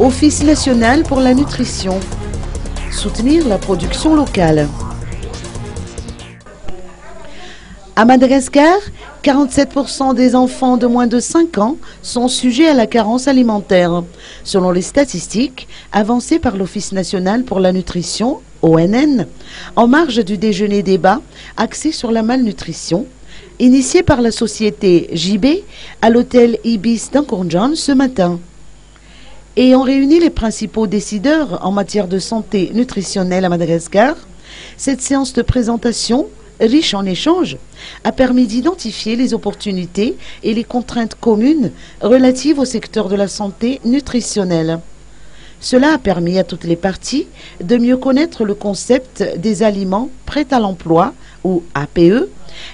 Office national pour la nutrition. Soutenir la production locale. À Madagascar, 47% des enfants de moins de 5 ans sont sujets à la carence alimentaire, selon les statistiques avancées par l'Office national pour la nutrition, ONN, en marge du déjeuner débat axé sur la malnutrition, initié par la société JB à l'hôtel Ibis d'Ankourjan ce matin. Et ont réuni les principaux décideurs en matière de santé nutritionnelle à Madagascar. Cette séance de présentation riche en échanges, a permis d'identifier les opportunités et les contraintes communes relatives au secteur de la santé nutritionnelle. Cela a permis à toutes les parties de mieux connaître le concept des aliments prêts à l'emploi, ou APE,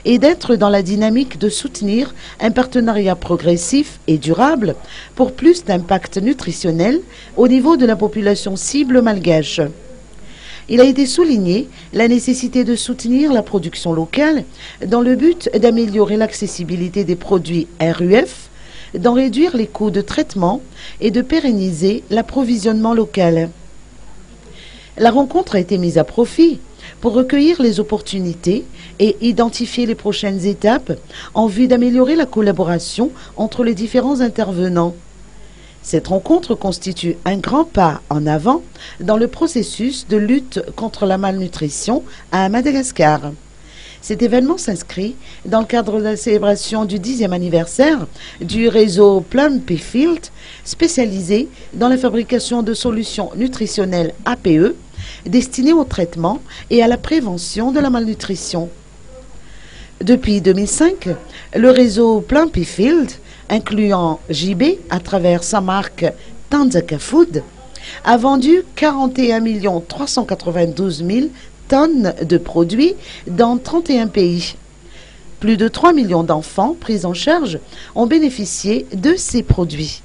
et d'être dans la dynamique de soutenir un partenariat progressif et durable pour plus d'impact nutritionnel au niveau de la population cible malgache. Il a été souligné la nécessité de soutenir la production locale dans le but d'améliorer l'accessibilité des produits RUF, d'en réduire les coûts de traitement et de pérenniser l'approvisionnement local. La rencontre a été mise à profit pour recueillir les opportunités et identifier les prochaines étapes en vue d'améliorer la collaboration entre les différents intervenants. Cette rencontre constitue un grand pas en avant dans le processus de lutte contre la malnutrition à Madagascar. Cet événement s'inscrit dans le cadre de la célébration du dixième anniversaire du réseau Plum Field, spécialisé dans la fabrication de solutions nutritionnelles APE destinées au traitement et à la prévention de la malnutrition. Depuis 2005, le réseau Plum Field incluant JB à travers sa marque Tanzaka Food, a vendu 41 392 000 de produits dans 31 pays. Plus de 3 millions d'enfants pris en charge ont bénéficié de ces produits.